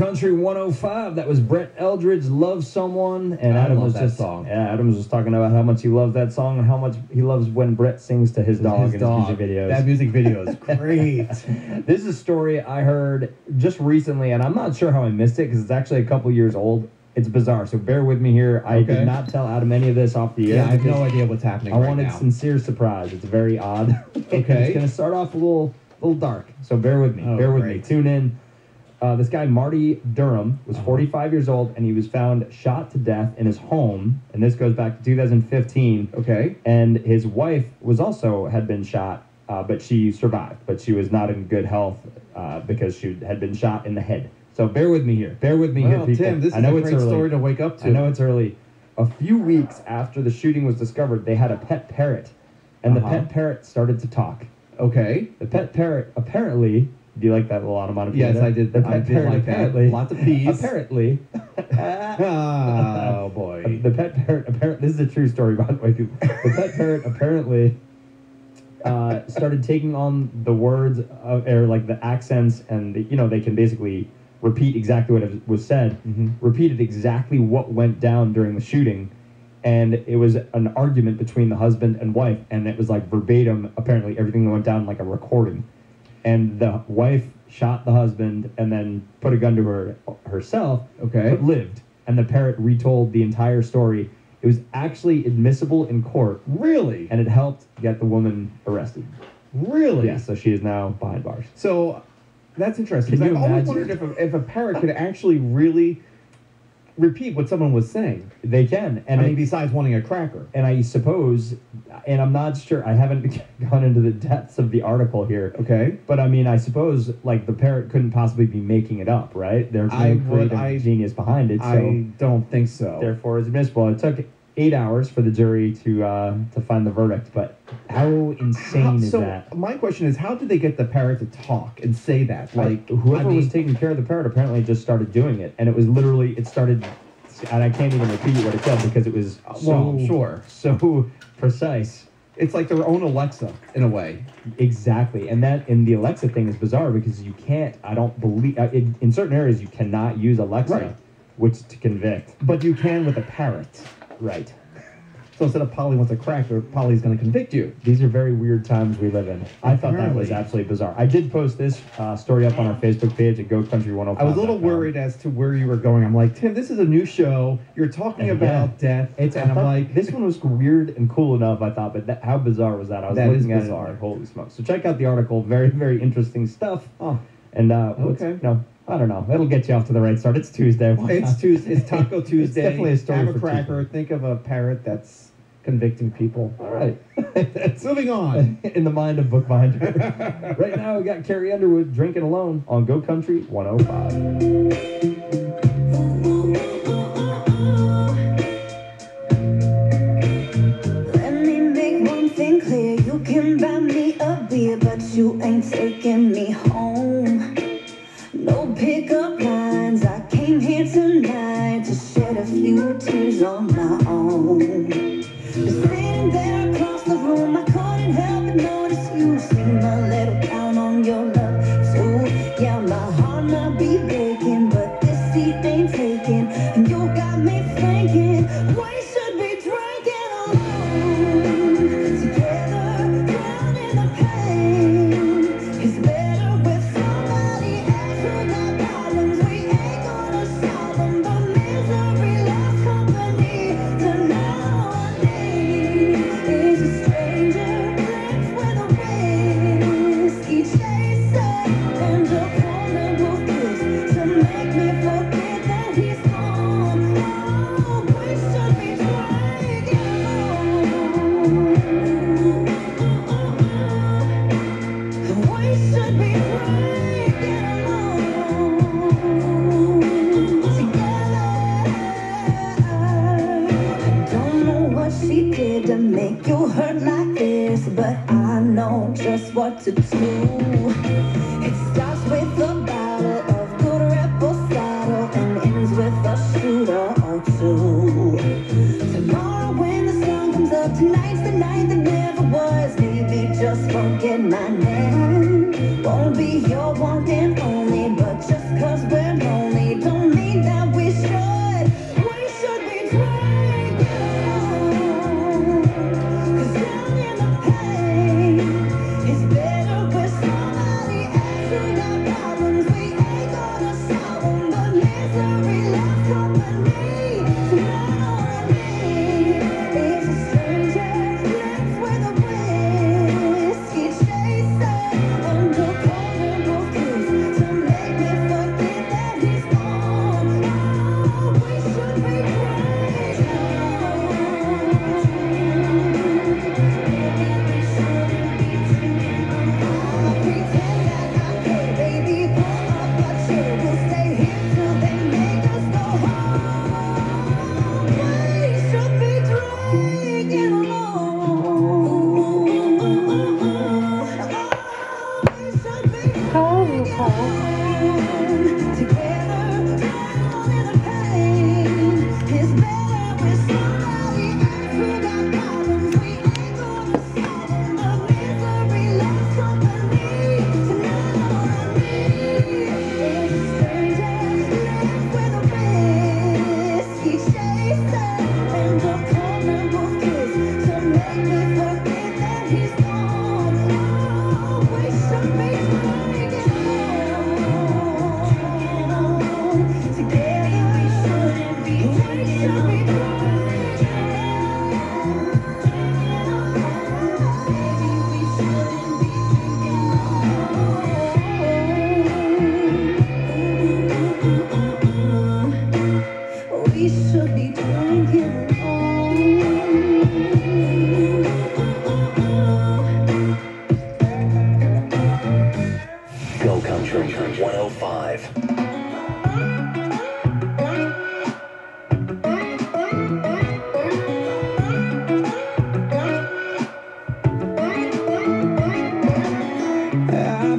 Country 105. That was Brett Eldredge, Love Someone. And I Adam love was that just song. Yeah, Adam was just talking about how much he loves that song and how much he loves when Brett sings to his dog His in dog. his music videos. That music video is great. This is a story I heard just recently, and I'm not sure how I missed it because it's actually a couple years old. It's bizarre, so bear with me here. I Okay. did not tell Adam any of this off the air. yeah, I have no idea what's happening I right wanted now. sincere surprise. It's very odd. Okay. it's going to start off a little, little dark. So bear with me. Oh, bear with me. Tune in. Uh, this guy Marty Durham was Uh-huh. 45 years old, and he was found shot to death in his home. And this goes back to 2015. okay. And his wife was also had been shot, uh, but she survived. But she was not in good health uh, because she had been shot in the head. So bear with me here. Bear with me Well, here, people. Tim, this I is know a it's great early. story to wake up to. I know it's early. A few weeks after the shooting was discovered, they had a pet parrot, and the Uh-huh. pet parrot started to talk. Okay. The pet parrot apparently. Do you like that little onomatopoeia? Yes. I did- The I did like that. apparently. Lots of peas. Apparently. Oh boy. The pet parrot. Apparently, this is a true story, by the way. people. The pet parrot apparently uh, started taking on the words of, or like the accents, and the, you know they can basically repeat exactly what was said. Mhm. Repeated exactly what went down during the shooting, and it was an argument between the husband and wife, and it was like verbatim. Apparently, everything that went down like a recording, and the wife shot the husband and then put a gun to her herself Okay. but lived. And the parrot retold the entire story. It was actually admissible in court, Really? and it helped get the woman arrested. Really? Yeah, so she is now behind bars. So that's interesting. Can 'cause you I've always imagine? wondered if a, if a parrot could actually really repeat what someone was saying. They can, and I mean, I, besides wanting a cracker. and I suppose, and I'm not sure. I haven't gone into the depths of the article here, Okay. but I mean, I suppose like the parrot couldn't possibly be making it up, right? There's no I would- creative I- genius behind it, so I don't think so. therefore it's admissible. It took eight hours for the jury to uh, to find the verdict, but how insane How- is so that? my question is, how did they get the parrot to talk and say that? Like whoever I mean, was taking care of the parrot apparently just started doing it, and it was literally it started, and I can't even repeat what it said because it was so well, sure. so precise. It's like their own Alexa in a way. Exactly, and that and the Alexa thing is bizarre because you can't. I don't believe uh, in, in certain areas you cannot use Alexa, Right. which to convict. But you can with a parrot. Right. So instead of Polly wants a cracker, Polly's going to convict you. These are very weird times we live in. I thought that was Apparently. absolutely bizarre. I did post this uh, story up on our Facebook page at Go Country 105. I was a little worried as to where you were going. I'm like, Tim, this is a new show. You're talking And about death. It's and I I'm thought like, this one was weird and cool enough. I thought, but that, how bizarre was that? I was That is looking at bizarre. it like, holy smokes! So check out the article. Very very interesting stuff. oh, And uh, what's- Okay. no, I don't know. It'll get you off to the right start. It's Tuesday. It's? Tuesday. It's Taco Tuesday. definitely a story Have a cracker. Think of a parrot that's convicting people. All right. Moving on. In the mind of Bookbinder. right now, we got Carrie Underwood drinking alone on Go Country 105. Make you hurt like this, but I know just what to do. It starts with a bottle of good reposado and ends with a shooter or two. Tomorrow when the sun comes up, tonight's the night that never was. Maybe just forget my name. Won't be your one and only, but just cause we're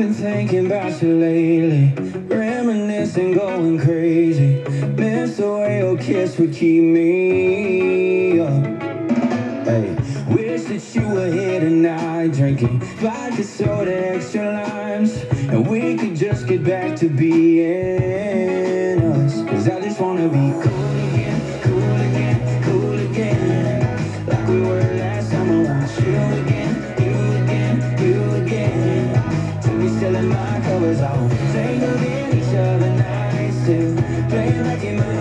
been thinking about you lately. Reminiscing, going crazy. Miss the way your kiss would keep me up. Hey. Wish that you were here tonight Drinking vodka soda, extra limes. And we could just get back to being us. Cause I just wanna be cool again. again, again.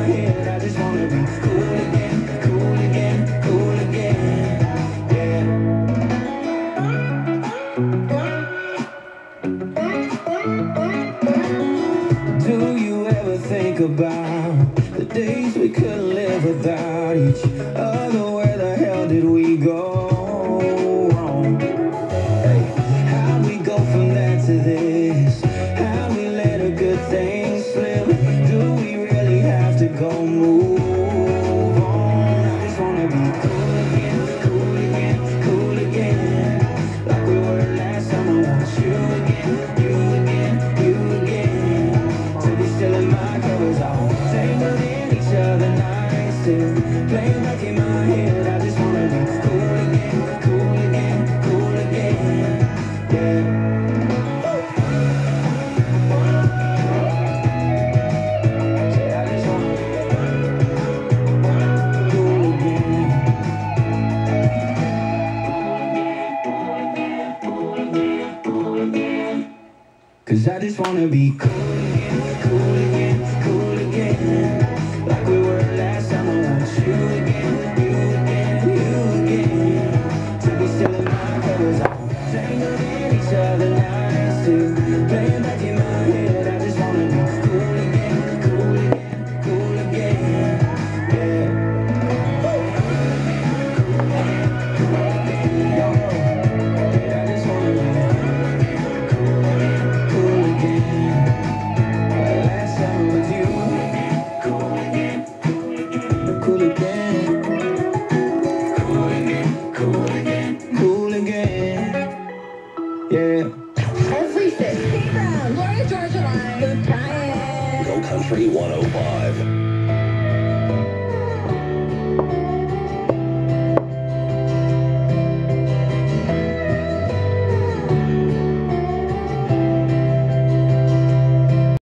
wanna be cool. Houston, Florida Georgia Line, Brian. Go Country 105.